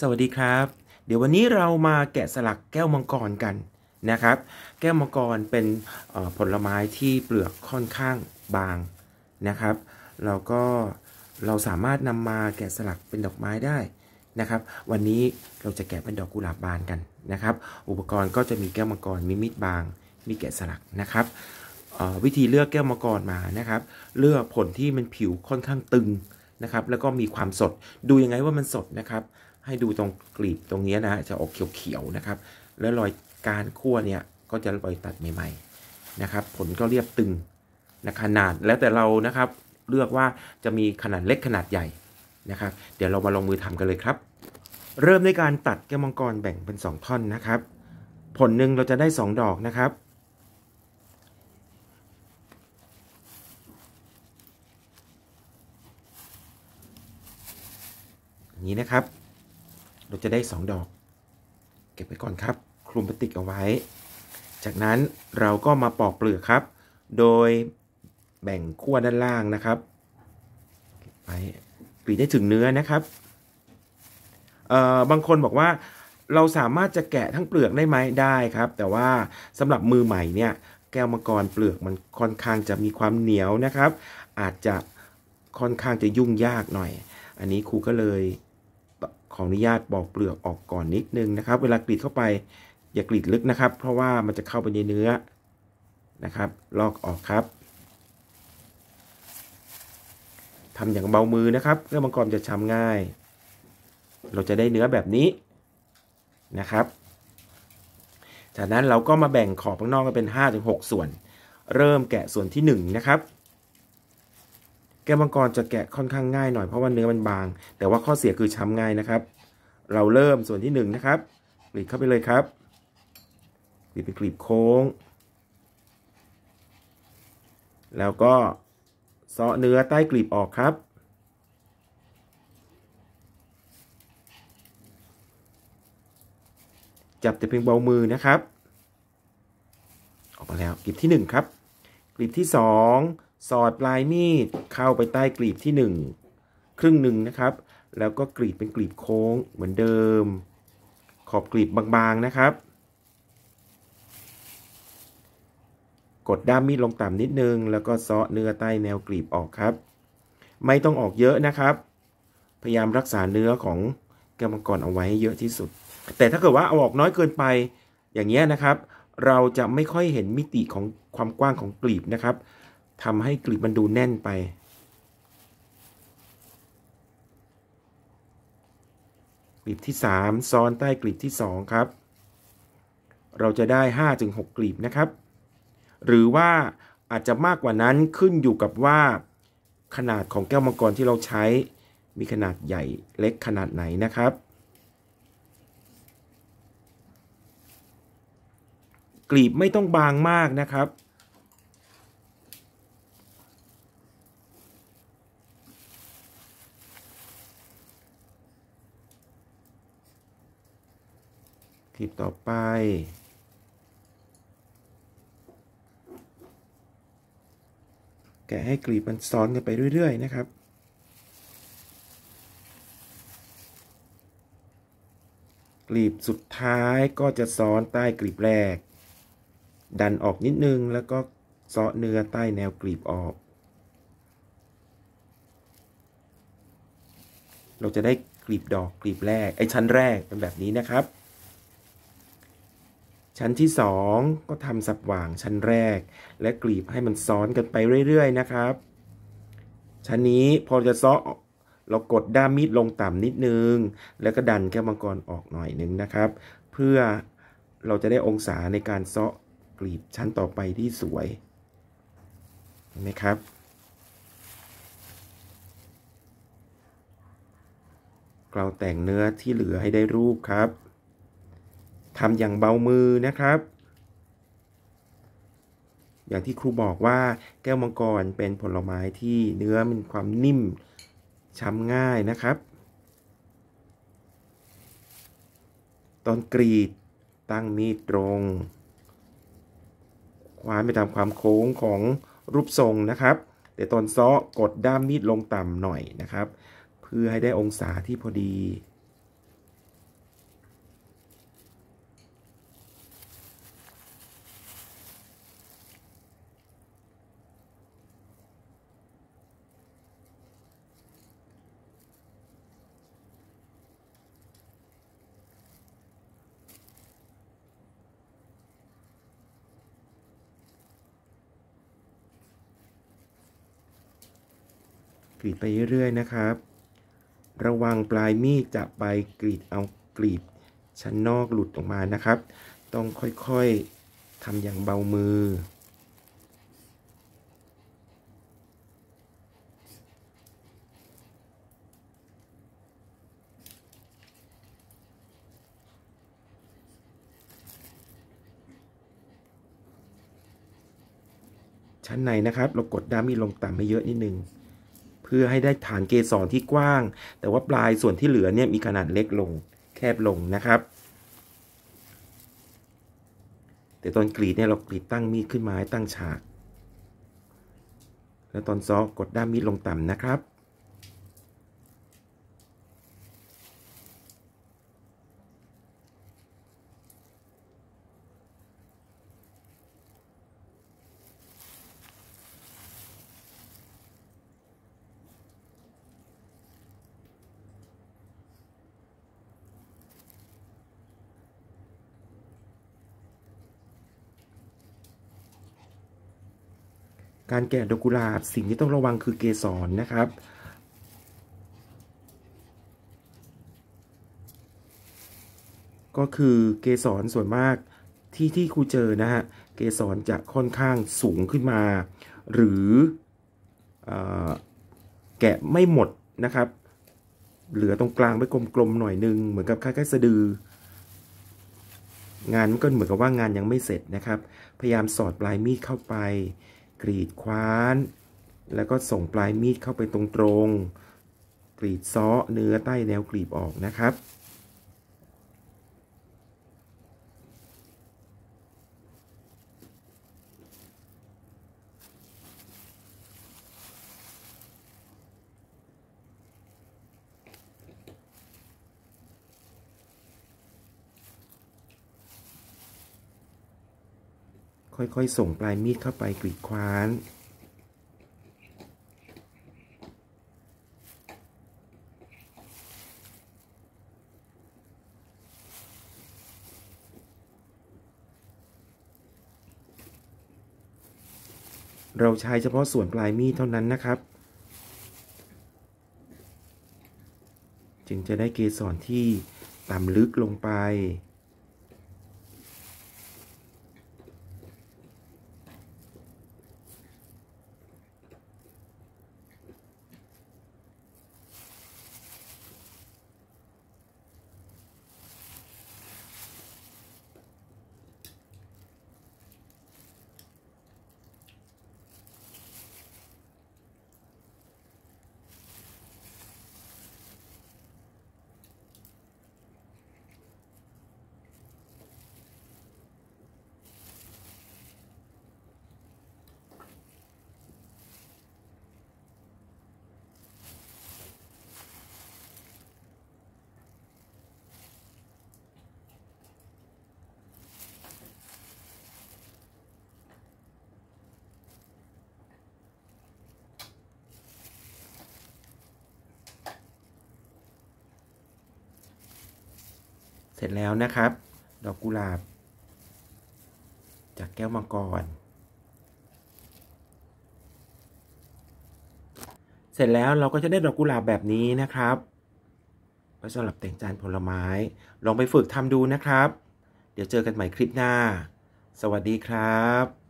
สวัสดีครับ เดี๋ยววันนี้เรามาแกะสลักแก้วมังกรกันนะครับ แก้วมังกรเป็นผลไม้ที่เปลือกค่อนข้างบางนะครับ เราก็เราสามารถนำมาแกะสลักเป็นดอกไม้ได้นะครับ วันนี้เราจะแกะเป็นดอกกุหลาบบานกันนะครับ อุปกรณ์ก็จะมีแก้วมังกรมีมีดบาง มีแกะสลักนะครับวิธีเลือกแก้วมังกรมานะครับ เลือกผลที่มันผิวค่อนข้างตึงนะครับ แล้วก็มีความสดดูยังไงว่ามันสดนะครับ ให้ดูตรงกลีบตรงนี้นะจะออกเขียวๆนะครับ แล้วรอยการคั่วเนี่ยก็จะรอยตัดใหม่ๆนะครับ ผลก็เรียบตึงนะขนาดแล้วแต่เรานะครับเลือกว่าจะมีขนาดเล็กขนาดใหญ่นะครับ เดี๋ยวเรามาลงมือทำกันเลยครับ เริ่มในการตัดแก้วมังกรแบ่งเป็น 2 ท่อนนะครับ ผลหนึ่งเราจะได้ 2 ดอกนะครับนี้นะครับ เราจะได้ 2 ดอก เก็บไว้ก่อนครับ คลุมพลาสติกเอาไว้ จากนั้นเราก็มาปอกเปลือกครับ โดยแบ่งขั้วด้านล่างนะครับไว้ปีได้ถึงเนื้อนะครับเอ่อบางคนบอกว่าเราสามารถจะแกะทั้งเปลือกได้ไหมได้ครับ แต่ว่าสำหรับมือใหม่เนี่ยแก้วมังกรเปลือกมันค่อนข้างจะมีความเหนียวนะครับ อาจจะค่อนข้างจะยุ่งยากหน่อย อันนี้ครูก็เลย ขออนุญาตปอกเปลือกออกก่อนนิดนึงนะครับ เวลากรีดเข้าไปอย่ากรีดลึกนะครับ เพราะว่ามันจะเข้าไปในเนื้อนะครับ ลอกออกครับทำอย่างเบามือนะครับเพื่อมังกรจะช้ำง่าย เราจะได้เนื้อแบบนี้นะครับ จากนั้นเราก็มาแบ่งขอบข้างนอกกันเป็น 5-6 ส่วน เริ่มแกะส่วนที่ 1 นะครับ แก้วมังกรจะแกะค่อนข้างง่ายหน่อยเพราะว่าเนื้อมันบาง แต่ว่าข้อเสียคือช้ำง่ายนะครับ เราเริ่มส่วนที่1นนะครับกรีดเข้าไปเลยครับกรีดเป็นกรีบโค้ง แล้วก็เซาะเนื้อใต้กรีบออกครับ จับแต่เพียงเบามือนะครับ ออกมาแล้วกรีบที่ 1 ครับกรีบที่ 2 สอดปลายมีดเข้าไปใต้กลีบที่ 1 ครึ่งหนึ่งนะครับ แล้วก็กรีดเป็นกลีบโค้งเหมือนเดิม ขอบกลีบบางๆนะครับ กดด้ามมีดลงต่ำนิดนึง แล้วก็เซาะเนื้อใต้แนวกลีบออกครับ ไม่ต้องออกเยอะนะครับ พยายามรักษาเนื้อของแก้วมังกรเอาไว้ให้เยอะที่สุด แต่ถ้าเกิดว่าเอาออกน้อยเกินไปอย่างเงี้ยนะครับ เราจะไม่ค่อยเห็นมิติของความกว้างของกลีบนะครับ ทำให้กลีบมันดูแน่นไป กลีบที่ 3 ซ้อนใต้กลีบที่ 2 ครับ เราจะได้ 5-6 กลีบนะครับ หรือว่าอาจจะมากกว่านั้นขึ้นอยู่กับว่า ขนาดของแก้วมังกรที่เราใช้ มีขนาดใหญ่เล็กขนาดไหนนะครับ กลีบไม่ต้องบางมากนะครับ คลิปต่อไป แกะให้กลีบมันซ้อนกันไปเรื่อย ๆ นะครับ กลีบสุดท้ายก็จะซ้อนใต้กลีบแรก ดันออกนิดนึงแล้วก็เซาะเนื้อใต้แนวกลีบออกเราจะได้กลีบดอกกลีบแรกไอ้ชั้นแรกเป็นแบบนี้นะครับ ชั้นที่ 2 ก็ทำสับหว่างชั้นแรก และกลีบให้มันซ้อนกันไปเรื่อย ๆ นะครับ ชั้นนี้พอจะซ้อเรากดด้ามมีดลงต่ำนิดนึง แล้วก็ดันแก้วมังกรออกหน่อยนึงนะครับ เพื่อเราจะได้องศาในการซ้อกลีบชั้นต่อไปที่สวยเห็นไหมครับเราแต่งเนื้อที่เหลือให้ได้รูปครับ ทำอย่างเบามือนะครับ อย่างที่ครูบอกว่าแก้วมังกรเป็นผลไม้ที่เนื้อมีความนิ่มช้ำง่ายนะครับ ตอนกรีดตั้งมีดตรงคว้านไปตามความโค้งของรูปทรงนะครับ แต่ตอนซ้อกดด้ามมีดลงต่ำหน่อยนะครับ เพื่อให้ได้องศาที่พอดี กรีดไปเรื่อยๆนะครับ ระวังปลายมีดจะไปกรีดเอากรีดชั้นนอกหลุดออกมานะครับ ต้องค่อยๆทำอย่างเบามือ ชั้นในนะครับ เรากดด้ามมีดลงต่ำให้เยอะนิดนึง พื่อให้ได้ฐานเกสรที่กว้าง แต่ว่าปลายส่วนที่เหลือเนี่ยมีขนาดเล็กลงแคบลงนะครับ แต่ตอนกรีดเนี่ยเรากรีดตั้งมีดขึ้นมาให้ตั้งฉาก แล้วตอนซ้อกดด้ามมีดลงต่ำนะครับ การแกะดอกกุหลาบสิ่งที่ต้องระวังคือเกสรนะครับ ก็คือเกสรส่วนมากที่ที่ครูเจอนะฮะเกสรจะค่อนข้างสูงขึ้นมา หรืออแกะไม่หมดนะครับ เหลือตรงกลางไปกลมๆหน่อยนึง เหมือนกับคล้ายๆสะดืองานก็เหมือนกับว่างานยังไม่เสร็จนะครับ พยายามสอดปลายมีดเข้าไป กรีดคว้าน แล้วก็ส่งปลายมีดเข้าไปตรงๆกรีดซ้อเนื้อใต้แนวกรีบออกนะครับ ค่อยๆ ส่งปลายมีดเข้าไปกรีดคว้าน เราใช้เฉพาะส่วนปลายมีดเท่านั้นนะครับ จึงจะได้เกสรที่ต่ำลึกลงไป ร็จแล้วนะครับ ดอกกุหลาบ จากแก้วมังกร เสร็จแล้วเราก็จะได้ดอกกุหลาบแบบนี้นะครับไว้สำหรับแต่งจานผลไม้ ลองไปฝึกทำดูนะครับ เดี๋ยวเจอกันใหม่คลิปหน้า สวัสดีครับ